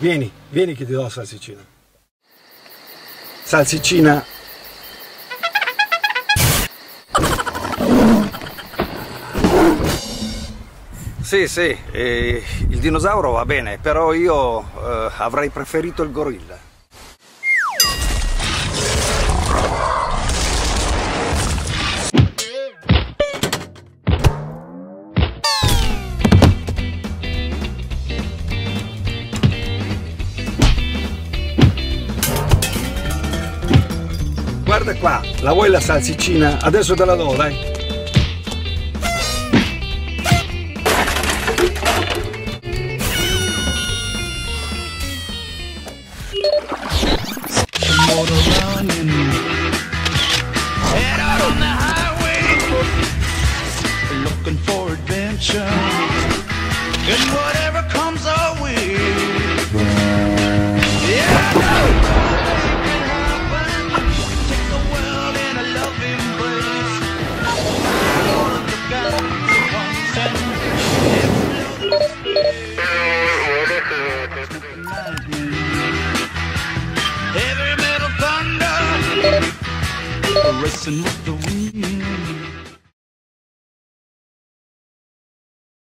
Vieni, vieni che ti do la salsicina. Salsicina. Sì, sì, eh, il dinosauro va bene, però io eh, avrei preferito il gorilla. Guarda qua, la vuoi la salsicina? Adesso te la do, dai. looking for. Racing with the wind.